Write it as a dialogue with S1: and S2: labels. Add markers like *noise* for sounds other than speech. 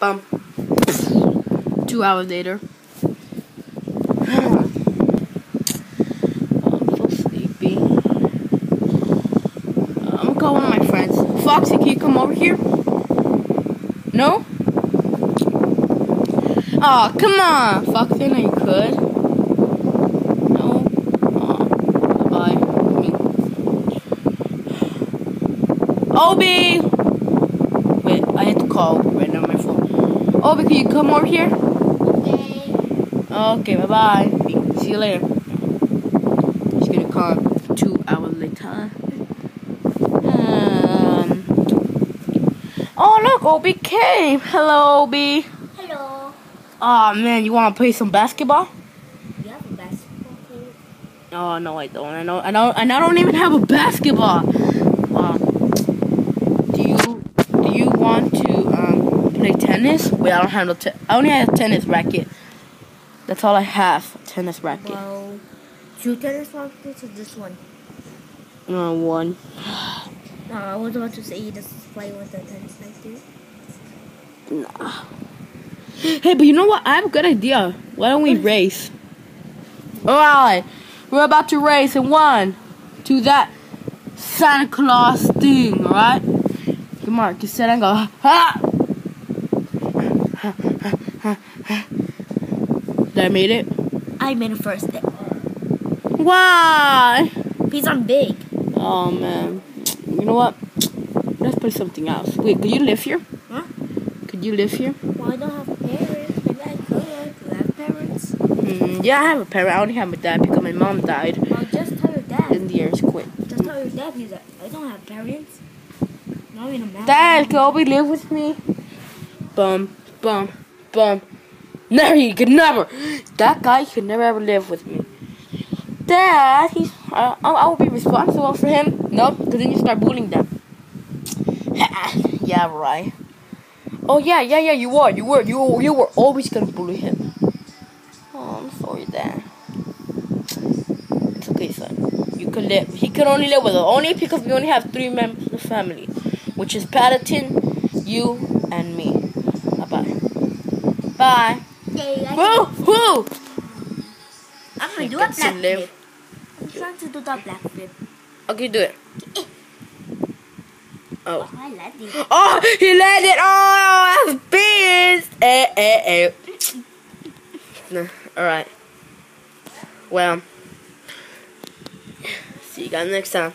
S1: bum. Two hours later. *sighs* I'm so sleepy. I'm gonna call one of my friends. Foxy, can you come over here? No? Oh, come on, Foxy, know you could. No? Oh, bye. Obi! Wait, I had to call right now on my phone. Obi, can you come over here?
S2: Okay.
S1: Okay, bye bye. See you later. He's gonna call two hours later. Um. Oh look, Obi came. Hello, Obi.
S2: Hello.
S1: Oh man, you wanna play some basketball?
S2: You have a basketball court?
S1: Oh no, I don't. I know. I don't. And I don't even have a basketball. Um. Do you Do you want to um play tennis? Wait, I don't have no. Te- I only have a tennis racket. That's all I have. A tennis racket.
S2: Well, two tennis rackets or just one?
S1: Uh, one.
S2: No, I was about to say you just play with the tennis racket.
S1: Nah. Hey, but you know what? I have a good idea. Why don't we race? Alright. We're about to race in one to that Santa Claus thing, alright? Come on, get set and go. Ha! Did I made it?
S2: I made a first step.
S1: Why?
S2: Because I'm big.
S1: Oh man. You know what? Let's play something else. Wait, could you live here?
S2: Huh?
S1: Could you live here?
S2: Well, I don't have parents. Maybe I could. Do you have parents?
S1: Mm, yeah, I have a parent. I only have my dad because my mom died
S2: Well, just tell your dad.
S1: in the earthquake.
S2: Just tell your dad because I don't have parents. Not even a man.
S1: Dad, can Obi live with me? Bum, bum, bum. Never, he could never. That guy could never ever live with me. Dad, he's. I, I, I will be responsible for him. Nope, because then you start bullying them. *laughs* yeah, right. Oh yeah, yeah, yeah. You were, you were, you were, you were always gonna bully him. Oh, I'm sorry, Dad. It's okay, son. You could live. He could only live with us only because we only have three members of the family, which is Paddington, you, and me. Bye bye. Bye.
S2: Okay, I
S1: Woo, woo.
S2: I'm gonna do a black
S1: still live.
S2: flip. I'm trying to do the black flip.
S1: Okay, do it. Oh.
S2: I like.
S1: Oh, he landed. Oh, that's beast. Eh, eh, eh. No, all right. Well, see you guys next time.